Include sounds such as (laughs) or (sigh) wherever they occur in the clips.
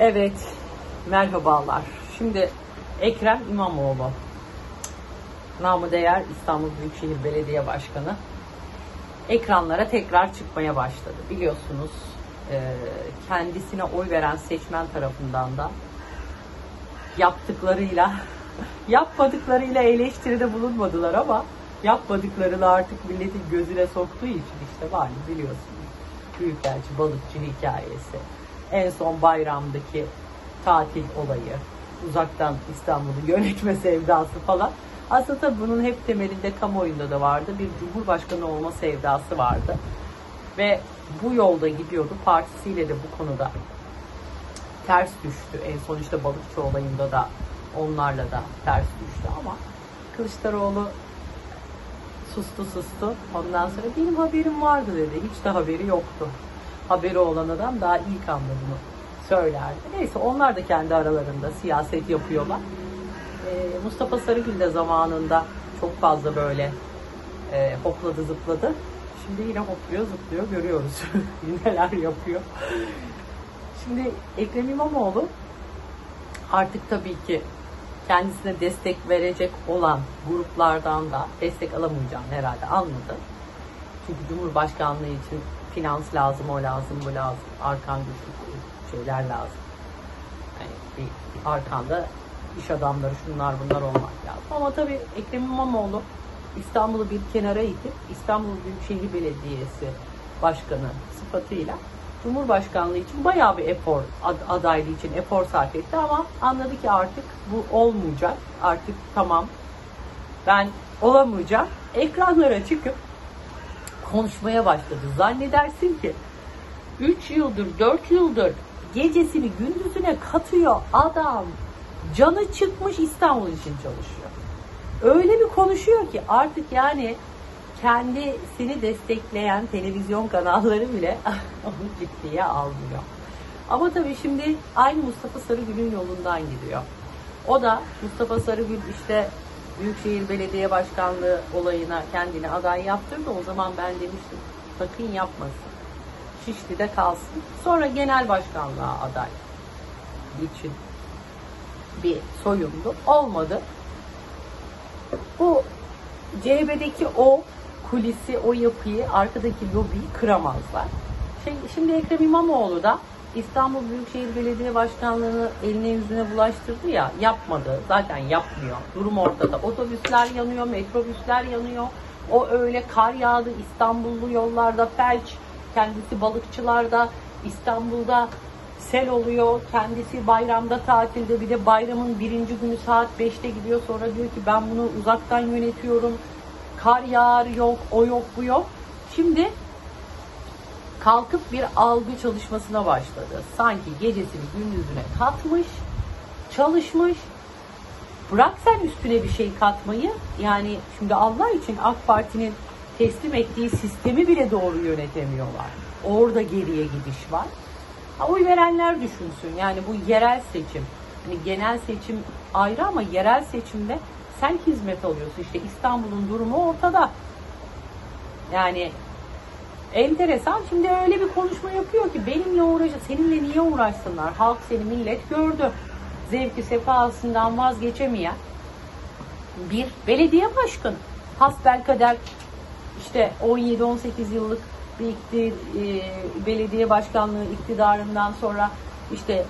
Evet, merhabalar. Şimdi Ekrem İmamoğlu, namı değer İstanbul Büyükşehir Belediye Başkanı ekranlara tekrar çıkmaya başladı. Biliyorsunuz e, kendisine oy veren seçmen tarafından da yaptıklarıyla, (laughs) yapmadıklarıyla eleştiride bulunmadılar ama yapmadıklarını artık milletin gözüne soktuğu için işte var biliyorsunuz. Büyükelçi, balıkçı hikayesi. En son bayramdaki tatil olayı, uzaktan İstanbul'u yönetme sevdası falan. Aslında tabii bunun hep temelinde kamuoyunda da vardı. Bir cumhurbaşkanı olma sevdası vardı. Ve bu yolda gidiyordu. Partisiyle de bu konuda ters düştü. En son işte balıkçı olayında da onlarla da ters düştü ama Kılıçdaroğlu sustu sustu. Ondan sonra benim haberim vardı dedi. Hiç de haberi yoktu. Haberi olan adam daha ilk anda bunu söylerdi. Neyse onlar da kendi aralarında siyaset yapıyorlar. Ee, Mustafa Sarıgül de zamanında çok fazla böyle e, hopladı zıpladı. Şimdi yine hopluyor zıplıyor görüyoruz (laughs) neler yapıyor. Şimdi Ekrem İmamoğlu artık tabii ki kendisine destek verecek olan gruplardan da destek alamayacağını herhalde anladı. Çünkü Cumhurbaşkanlığı için finans lazım, o lazım, bu lazım, arkan güçlü şeyler lazım. Yani bir arkanda iş adamları, şunlar bunlar olmak lazım. Ama tabii Ekrem İmamoğlu İstanbul'u bir kenara itip İstanbul Büyükşehir Belediyesi Başkanı sıfatıyla Cumhurbaşkanlığı için bayağı bir efor, adaylığı için efor sarf etti ama anladı ki artık bu olmayacak. Artık tamam ben olamayacağım. Ekranlara çıkıp konuşmaya başladı. Zannedersin ki 3 yıldır, 4 yıldır gecesini gündüzüne katıyor adam. Canı çıkmış İstanbul için çalışıyor. Öyle bir konuşuyor ki artık yani kendisini destekleyen televizyon kanalları bile (laughs) onu ciddiye almıyor. Ama tabii şimdi aynı Mustafa Sarıgül'ün yolundan gidiyor. O da Mustafa Sarıgül işte Büyükşehir Belediye Başkanlığı olayına kendini aday yaptırdı. O zaman ben demiştim sakın yapmasın. Şişli'de kalsın. Sonra genel başkanlığa aday için bir soyundu. Olmadı. Bu CHP'deki o kulisi, o yapıyı, arkadaki lobiyi kıramazlar. Şey, şimdi Ekrem İmamoğlu da İstanbul Büyükşehir Belediye Başkanlığı'nı eline yüzüne bulaştırdı ya, yapmadı. Zaten yapmıyor. Durum ortada. Otobüsler yanıyor, metrobüsler yanıyor. O öyle kar yağdı İstanbullu yollarda felç, kendisi balıkçılarda, İstanbul'da sel oluyor. Kendisi bayramda tatilde bir de bayramın birinci günü saat 5'te gidiyor. Sonra diyor ki ben bunu uzaktan yönetiyorum. Kar yağar yok, o yok, bu yok. Şimdi kalkıp bir algı çalışmasına başladı. Sanki gecesini gündüzüne katmış, çalışmış. Bırak sen üstüne bir şey katmayı. Yani şimdi Allah için AK Parti'nin teslim ettiği sistemi bile doğru yönetemiyorlar. Orada geriye gidiş var. Ha, oy verenler düşünsün. Yani bu yerel seçim. Hani genel seçim ayrı ama yerel seçimde sen hizmet alıyorsun. İşte İstanbul'un durumu ortada. Yani enteresan. Şimdi öyle bir konuşma yapıyor ki benimle uğraş, seninle niye uğraşsınlar? Halk seni millet gördü. Zevki sefasından vazgeçemeyen bir belediye başkanı. Hasbel kader işte 17-18 yıllık bir iktir, e, belediye başkanlığı iktidarından sonra işte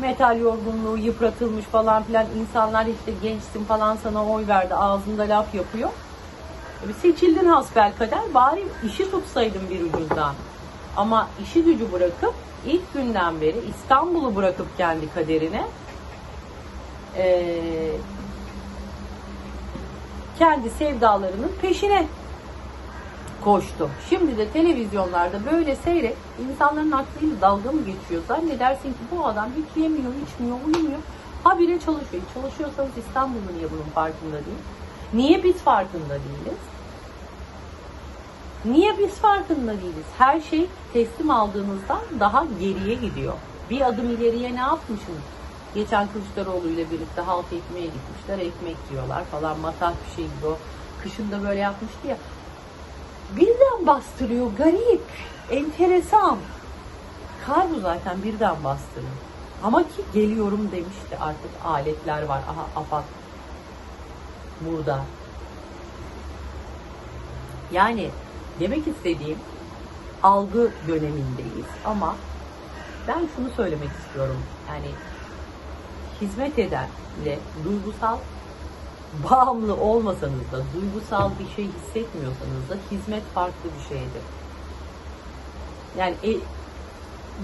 metal yorgunluğu yıpratılmış falan filan insanlar işte gençsin falan sana oy verdi ağzında laf yapıyor. Seçildin hasbel kader bari işi tutsaydın bir ucundan. Ama işi gücü bırakıp ilk günden beri İstanbul'u bırakıp kendi kaderine e, kendi sevdalarının peşine koştu. Şimdi de televizyonlarda böyle seyret insanların aklıyla dalga mı geçiyor? Zannedersin ki bu adam hiç yemiyor, içmiyor, uyumuyor. Habire çalışıyor. Çalışıyorsanız İstanbul'da niye bunun farkında değil? Niye biz farkında değiliz? Niye biz farkında değiliz? Her şey teslim aldığınızdan daha geriye gidiyor. Bir adım ileriye ne yapmışsınız? Geçen Kılıçdaroğlu ile birlikte halk ekmeğe gitmişler. Ekmek diyorlar falan matah bir şey gibi o. Kışında böyle yapmıştı ya birden bastırıyor. Garip, enteresan. Kar bu zaten birden bastırıyor. Ama ki geliyorum demişti artık aletler var. Aha AFAD burada. Yani demek istediğim algı dönemindeyiz ama ben şunu söylemek istiyorum. Yani hizmet eden ve duygusal bağımlı olmasanız da, duygusal bir şey hissetmiyorsanız da hizmet farklı bir şeydir. Yani e,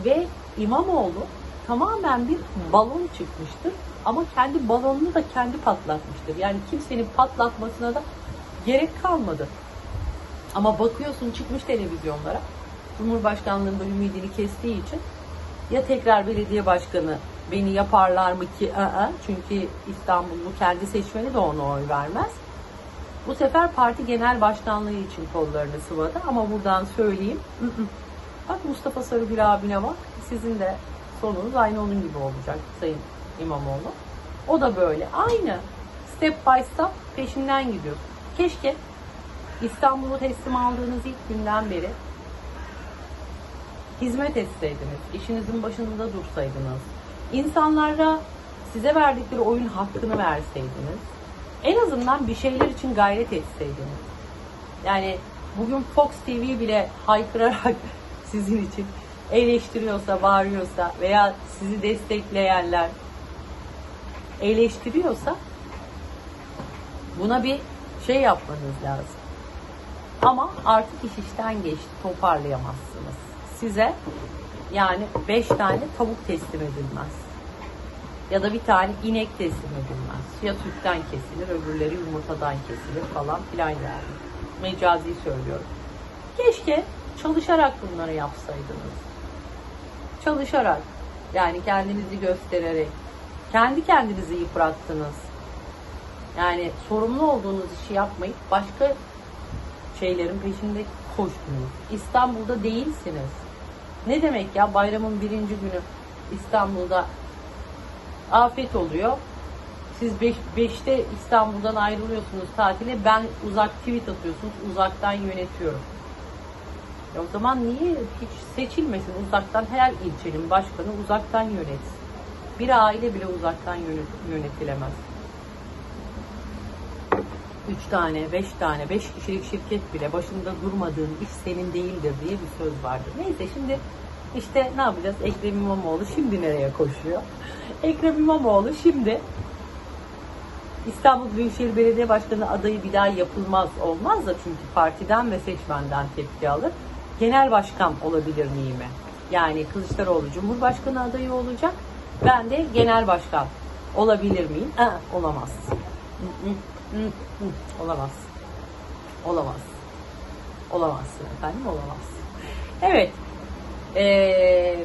ve İmamoğlu tamamen bir balon çıkmıştır ama kendi balonunu da kendi patlatmıştır. Yani kimsenin patlatmasına da gerek kalmadı. Ama bakıyorsun çıkmış televizyonlara Cumhurbaşkanlığında ümidini kestiği için ya tekrar belediye başkanı beni yaparlar mı ki? Aa, çünkü İstanbullu kendi seçmeni de ona oy vermez. Bu sefer parti genel başkanlığı için kollarını sıvadı ama buradan söyleyeyim. Bak Mustafa Sarıgül abine bak. Sizin de sonunuz aynı onun gibi olacak Sayın İmamoğlu. O da böyle. Aynı. Step by step peşinden gidiyor. Keşke İstanbul'u teslim aldığınız ilk günden beri hizmet etseydiniz, işinizin başında dursaydınız, insanlara size verdikleri oyun hakkını verseydiniz, en azından bir şeyler için gayret etseydiniz. Yani bugün Fox TV bile haykırarak (laughs) sizin için eleştiriyorsa, bağırıyorsa veya sizi destekleyenler eleştiriyorsa buna bir şey yapmanız lazım. Ama artık iş işten geçti, toparlayamazsınız. Size yani beş tane tavuk teslim edilmez. Ya da bir tane inek teslim edilmez. Ya sütten kesilir, öbürleri yumurtadan kesilir falan filan yani. Mecazi söylüyorum. Keşke çalışarak bunları yapsaydınız. Çalışarak, yani kendinizi göstererek, kendi kendinizi yıprattınız. Yani sorumlu olduğunuz işi yapmayıp başka şeylerin peşinde koştunuz. İstanbul'da değilsiniz. Ne demek ya bayramın birinci günü İstanbul'da afet oluyor. Siz 5 beş, 5'te İstanbul'dan ayrılıyorsunuz tatile. Ben uzak tweet atıyorsunuz. Uzaktan yönetiyorum. E o zaman niye hiç seçilmesin uzaktan her ilçenin başkanı uzaktan yönetsin. Bir aile bile uzaktan yönetilemez. Üç tane, beş tane, beş kişilik şirket bile başında durmadığın iş senin değildir diye bir söz vardır. Neyse şimdi işte ne yapacağız? Ekrem İmamoğlu şimdi nereye koşuyor? (laughs) Ekrem İmamoğlu şimdi İstanbul Büyükşehir Belediye Başkanı adayı bir daha yapılmaz olmaz da çünkü partiden ve seçmenden tepki alır. Genel başkan olabilir miyim? Yani Kılıçdaroğlu Cumhurbaşkanı adayı olacak. Ben de genel başkan olabilir miyim? Aa, olamaz. Olamaz. Olamaz. Olamazsın efendim, olamaz. Evet. Ee,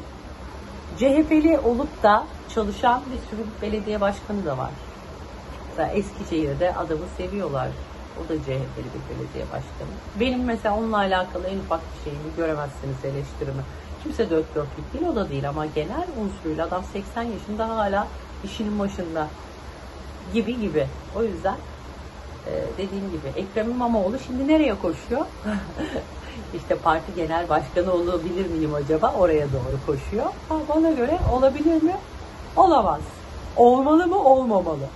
CHP'li olup da çalışan bir sürü belediye başkanı da var. Mesela Eskişehir'de adamı seviyorlar. O da CHP'li bir belediye başkanı. Benim mesela onunla alakalı en ufak bir şeyimi göremezsiniz eleştirimi. Kimse dört dörtlük değil o da değil ama genel unsuruyla adam 80 yaşında hala işinin başında gibi gibi. O yüzden e, dediğim gibi Ekrem İmamoğlu şimdi nereye koşuyor? (laughs) İşte parti genel başkanı olabilir miyim acaba? Oraya doğru koşuyor. Ha, bana göre olabilir mi? Olamaz. Olmalı mı? Olmamalı.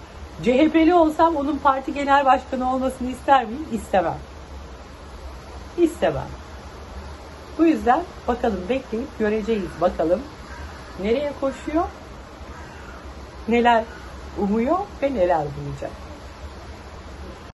CHP'li olsam onun parti genel başkanı olmasını ister miyim? İstemem. İstemem. Bu yüzden bakalım bekleyip göreceğiz. Bakalım nereye koşuyor? Neler umuyor ve neler bulacak.